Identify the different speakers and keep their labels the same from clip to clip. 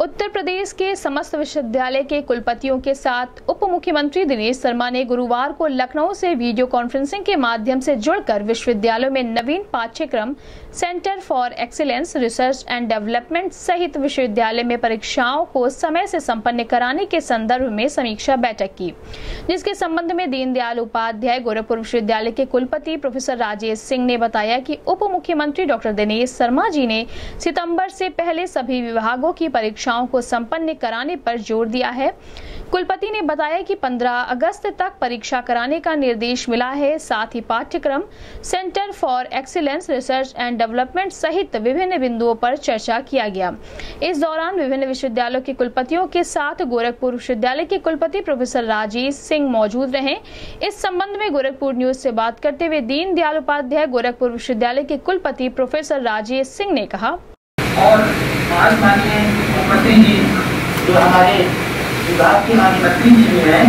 Speaker 1: उत्तर प्रदेश के समस्त विश्वविद्यालय के कुलपतियों के साथ उप मुख्यमंत्री दिनेश शर्मा ने गुरुवार को लखनऊ से वीडियो कॉन्फ्रेंसिंग के माध्यम से जुड़कर विश्वविद्यालयों में नवीन पाठ्यक्रम, centre for excellence research and development सहित विश्वविद्यालय में परीक्षाओं को समय से संपन्न कराने के संदर्भ में समीक्षा बैठक की, जिसके संबंध में दीनदयाल उपाध्याय गोरखपुर विश्वविद्यालय के कुलपति प्रोफेसर राजेश सिंह ने बताया कि उप मुख्यमंत्री डॉक्टर दिनेश शर्मा जी ने सितंबर से पहले सभी विभागों की परीक्षाओं को संपन्न कराने पर ज़ोर दिया है। कुलपति ने बताया कि 15 अगस्त तक परीक्षा कराने का निर्देश मिला है। साथ ही पाठ्यक्रम, centre for excellence research and development सहित विभिन्न बिंदुओं पर चर्चा किया गया। इस दौरान विभिन्न विश्वविद्यालयों के कुलपतियों के साथ गोरखपुर विश्वविद्यालय के कुलपति प्रोफेसर राजेश सिंह मौजूद रहे। इस संबंध में गोरखपुर न्यूज़ से बात करते हुए दीन दयाल उपाध्याय, गोरखपुर विश्वविद्यालय के कुलपति प्रोफेसर राजेश सिंह ने कहा।
Speaker 2: और आज माननीय मुख्यमंत्री जी जो हमारे विभाग के माननीय मंत्री जी भी हैं,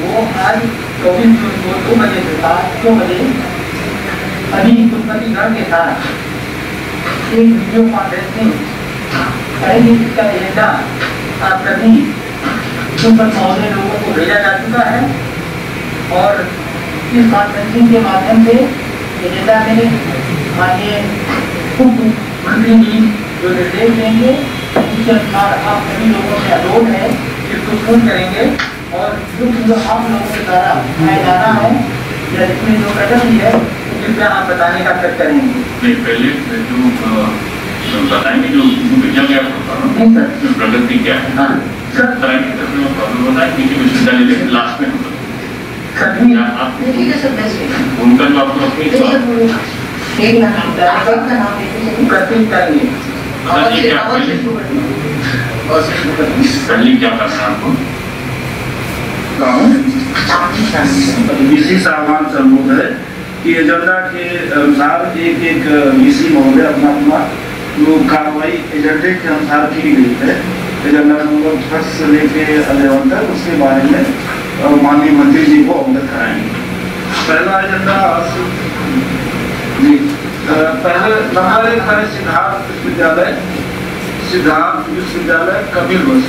Speaker 2: वो आज चौबीस जून को दो बजे के साथ दो बजे अभी कुलपति गण के साथ एक वीडियो कॉन्फ्रेंसिंग करेंगे। जिसका एजेंडा आप सभी कुलपति महोदय लोगों को भेजा जा चुका है और इस कॉन्फ्रेंसिंग के माध्यम से एजेंडा में माननीय उप मंत्री जी जो निर्देश देंगे उसके आप सभी लोगों से अनुरोध है इसको सुन करेंगे और जो जो आप लोगों के द्वारा मैं जाना है या इसमें जो प्रगति है कृपया आप बताने का प्रयास करेंगे।
Speaker 3: नहीं पहले जो बताएँगे जो विज्ञान क्या प्रगति क्या है?
Speaker 2: हाँ। सर
Speaker 3: बताएँगे तब मैं प्रॉब्लम बताएँ किसी विश्वविद्यालय के लास्ट में
Speaker 4: है
Speaker 3: उनका जो आपको अपनी
Speaker 4: एक नाम आपका
Speaker 2: करेंगे
Speaker 3: बताइए क्या पहले क्या करना आपको
Speaker 5: इसी सामान समूह है कि एजेंडा के अनुसार एक एक वीसी महोदय अपना अपना जो कार्रवाई एजेंडे के अनुसार की गई है। एजेंडा नंबर फ़र्स्ट से लेके अलेवन तक उसके बारे में माननीय मंत्री जी को अवगत कराएँगे। पहला एजेंडा जी। पहले एक है सिद्धार्थ विश्वविद्यालय सिद्धार्थ विश्वविद्यालय कबीर बस।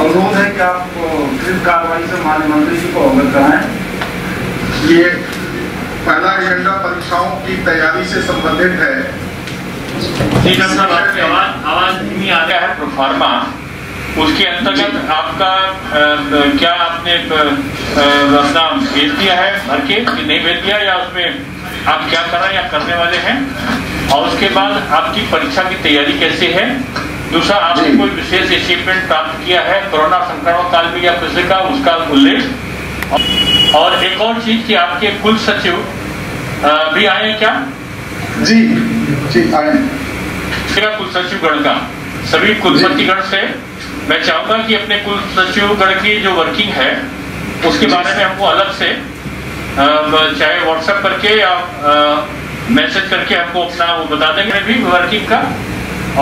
Speaker 5: अनुरोध है कि आप कृत कार्रवाई से माननीय मंत्री जी को अवगत कराएँ
Speaker 6: ये पहला एजेंडा परीक्षाओं की तैयारी से संबंधित है।
Speaker 3: जी डॉक्टर साहब आपकी आवाज़ आवाज़ धीमी आ गया है प्रोफार्मा उसके अंतर्गत आपका अ, क्या आपने अपना भेज दिया है भर के नहीं भेज दिया या उसमें आप क्या करा या करने वाले हैं? और उसके बाद आपकी परीक्षा की तैयारी कैसे है? दूसरा आपने कोई विशेष अचीवमेंट प्राप्त किया है? कोरोना संक्रमण काल में या किसी का उसका उल्लेख? और एक और चीज़ कि आपके कुल सचिव भी आए हैं क्या?
Speaker 6: जी जी आए
Speaker 3: मेरा कुल सचिव गण का। सभी कुलपति गण से मैं चाहूँगा कि अपने कुल सचिव गण की जो वर्किंग है उसके बारे में हमको अलग से चाहे व्हाट्सएप करके या मैसेज करके हमको अपना वो बता देंगे। भी वर्किंग का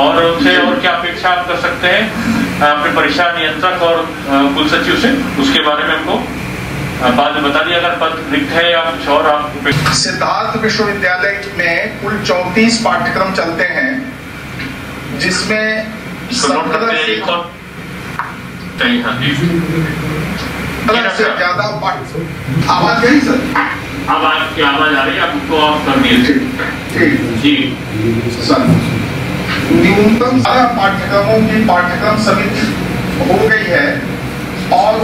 Speaker 3: और उनसे और क्या अपेक्षा आप कर सकते हैं अपने परीक्षा नियंत्रक और कुल सचिव से उसके बारे में हमको बाद में बता दिया। अगर पद रिक्त है या कुछ और आप
Speaker 6: सिद्धार्थ विश्वविद्यालय में कुल 34 पाठ्यक्रम चलते हैं जिसमें
Speaker 3: इसको
Speaker 6: से ज़्यादा पाठ आवाज़ गई सर?
Speaker 3: अब आपकी आवाज़ आ रही है आप उसको ऑफ़ कर दिए। जी।
Speaker 6: सर न्यूनतम सारा पाठ्यक्रमों की पाठ्यक्रम समिति हो गई है और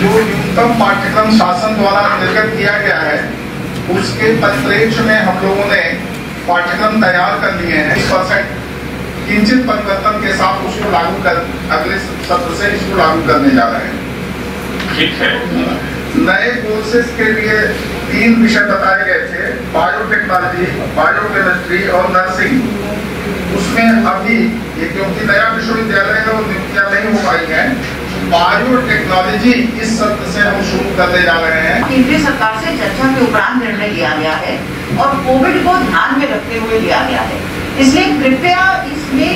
Speaker 6: जो न्यूनतम पाठ्यक्रम शासन द्वारा निर्गत किया गया है उसके परिप्रेक्ष्य में हम लोगों ने पाठ्यक्रम तैयार कर लिए हैं। परसेंट किंचित परिवर्तन के साथ उसको लागू कर अगले सत्र से इसको लागू करने जा रहे हैं।
Speaker 3: ठीक है।
Speaker 6: नए कोर्सेज के लिए तीन विषय बताए गए थे बायोटेक्नोलॉजी बायोकेमिस्ट्री और नर्सिंग उसमें अभी ये क्योंकि नया विश्वविद्यालय है और नियुक्तियाँ नहीं हो पाई हैं। बायोटेक्नोलॉजी इस सत्र से हम शुरू करने जा रहे हैं।
Speaker 4: केंद्रीय सरकार से चर्चा के उपरांत निर्णय लिया गया है और कोविड को ध्यान में रखते हुए लिया गया है। इसलिए कृपया इसमें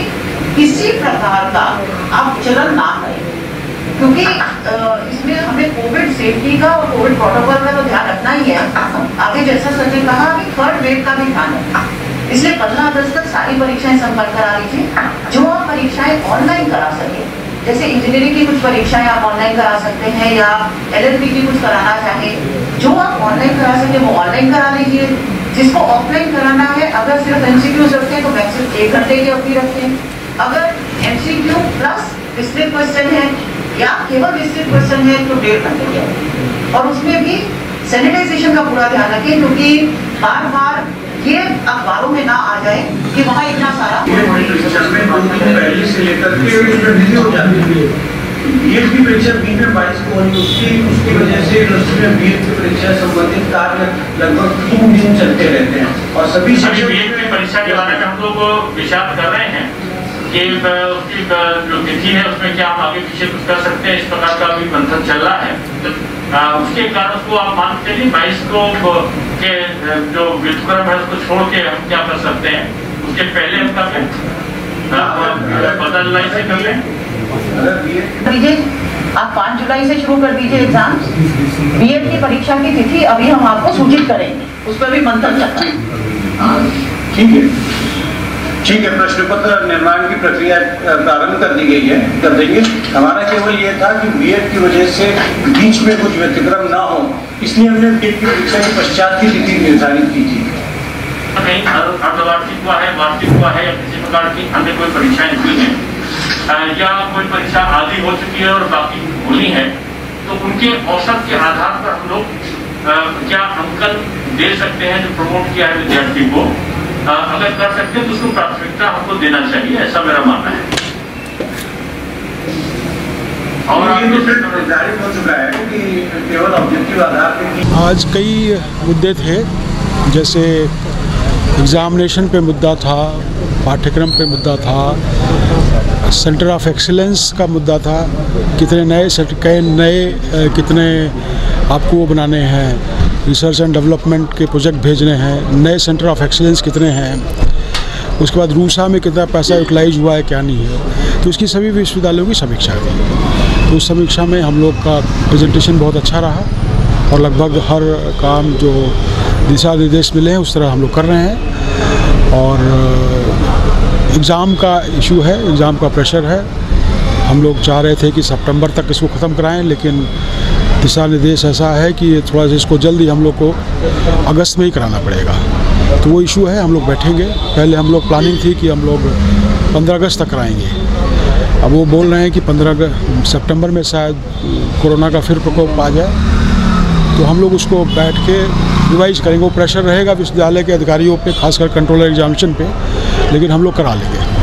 Speaker 4: किसी प्रकार का आप चलन ना क्योंकि इसमें हमें कोविड सेफ्टी का और कोविड प्रोटोकॉल का तो ध्यान रखना ही है। आगे जैसा सर ने कहा कि थर्ड वेव का भी ध्यान रखना। इसलिए पंद्रह अगस्त तक सारी परीक्षाएँ संपन्न करा लीजिए जो आप परीक्षाएँ ऑनलाइन करा सके। जैसे इंजीनियरिंग की कुछ परीक्षाएँ आप ऑनलाइन करा सकते हैं या एलएलबी की कुछ कराना चाहें। जो आप ऑनलाइन करा सके, वो ऑनलाइन करा लीजिए। जिसको ऑफलाइन कराना है, अगर सिर्फ़ एमसीक्यूज रखते हैं तो मैक्सिमम एक घंटे की अवधि रखें। अगर एमसीक्यू प्लस विस्तृत क्वेश्चन है या केवल विस्तृत क्वेश्चन है तो डेढ़ घंटे की और उसमें भी सैनिटाइजेशन का पूरा ध्यान रखें क्योंकि बार बार ये अखबारों में ना आ जाए कि वहाँ इतना सारा
Speaker 5: पहले से लेकर हो है। ये की परीक्षा बीस में बाईस को होनी उसकी उसकी वजह से यूनिवर्सिटी में बीएड की परीक्षा संबंधित कार्य लगभग तीन दिन चलते रहते हैं। और सभी शिक्षक
Speaker 3: परीक्षा के बारे में हम लोग विचार कर रहे हैं। कि अ, उसकी जो तिथि है उसमें क्या हम आगे पीछे कुछ कर सकते हैं? इस प्रकार का अभी मंथन चल रहा है। अ, उसके कारण उसको आप मानते नहीं बाईस को के जो व्युत्क्रम है उसको छोड़ के हम क्या कर सकते हैं? उसके पहले हम कर बदलना इसे कर लें?
Speaker 4: आप पाँच जुलाई से शुरू कर दीजिए एग्ज़ाम। बीएड की परीक्षा की तिथि अभी हम आपको सूचित करेंगे। उस पर भी मंथन चल रहा है
Speaker 7: ठीक है। ठीक है प्रश्न पत्र निर्माण की प्रक्रिया प्रारंभ कर दी गई है कर देंगे हमारा केवल ये था कि बीएड की वजह से बीच में कुछ व्यतिक्रम ना हो, इसलिए हमने बीएड की परीक्षा के पश्चात की तिथि निर्धारित की थी।
Speaker 3: अर्धवार्षिक हुआ है, वार्षिक हुआ है, या किसी प्रकार की अन्य कोई परीक्षाएँ हुई हैं या कोई परीक्षा आदि हो चुकी है और बाकी होनी है तो उनके औसत के आधार पर हम लोग क्या अंकन दे सकते हैं जो प्रमोट किया है विद्यार्थी को? अ, अगर कर सकते हैं तो उसको प्राथमिकता हमको देना चाहिए ऐसा मेरा मानना है। और
Speaker 7: तो निर्धारित हो चुका है कि केवल ऑब्जेक्टिव आधार पर
Speaker 8: आज कई मुद्दे थे जैसे एग्ज़ामिनेशन पे मुद्दा था पाठ्यक्रम पे मुद्दा था सेंटर ऑफ़ एक्सीलेंस का मुद्दा था कितने नए सेंटर कई नए कितने आपको वो बनाने हैं। रिसर्च एंड डेवलपमेंट के प्रोजेक्ट भेजने हैं, नए सेंटर ऑफ़ एक्सीलेंस कितने हैं, उसके बाद रूसा में कितना पैसा यूटिलाइज हुआ है, क्या नहीं है तो इसकी सभी विश्वविद्यालयों की समीक्षा की। तो उस समीक्षा में हम लोग का प्रेजेंटेशन बहुत अच्छा रहा और लगभग हर काम जो दिशा निर्देश मिले हैं, उस तरह हम लोग कर रहे हैं। और एग्ज़ाम का इशू है एग्ज़ाम का प्रेशर है। हम लोग चाह रहे थे कि सितंबर तक इसको ख़त्म कराएँ, लेकिन दिशा निर्देश ऐसा है कि थोड़ा सा इसको जल्दी हम लोग को अगस्त में ही कराना पड़ेगा। तो वो इशू है, हम लोग बैठेंगे। पहले हम लोग प्लानिंग थी कि हम लोग पंद्रह अगस्त तक कराएँगे। अब वो बोल रहे हैं कि पंद्रह सितंबर में शायद कोरोना का फिर प्रकोप आ जाए। तो हम लोग उसको बैठ के रिवाइज करेंगे। वो प्रेशर रहेगा विश्वविद्यालय के अधिकारियों पे, खासकर कंट्रोलर एग्जामिनेशन पे, लेकिन हम लोग करा लेंगे।